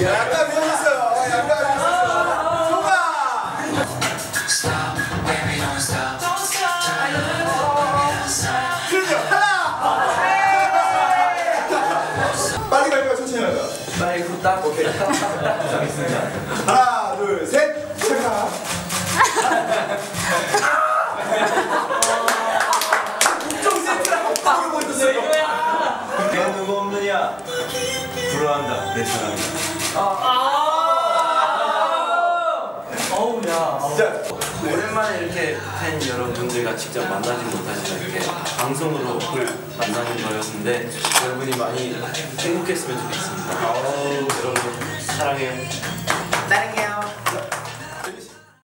Yeah. 있습니다. 하나, 둘, 셋. 시작하. 국정 세트랑 합방하고 있었어요. 내가 누구 없느냐? 부러워한다 내 사랑이다. 어우 야. 진짜 오랜만에 이렇게 팬 여러분들과 직접 만나지 못하지만 이렇게 방송으로 만나는 거였는데 여러분이 많이 행복했으면 좋겠습니다. Parabéns.